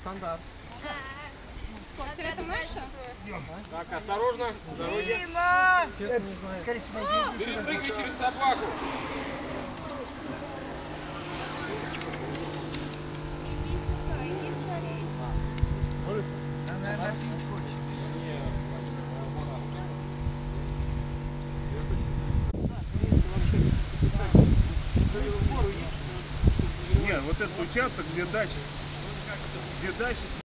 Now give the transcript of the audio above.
стандарт. Это Маша? Так, осторожно, дороги. Честно не знаю. Перепрыгивай через собаку. Иди сюда, иди скорее. Не, вот этот участок, где дача, дача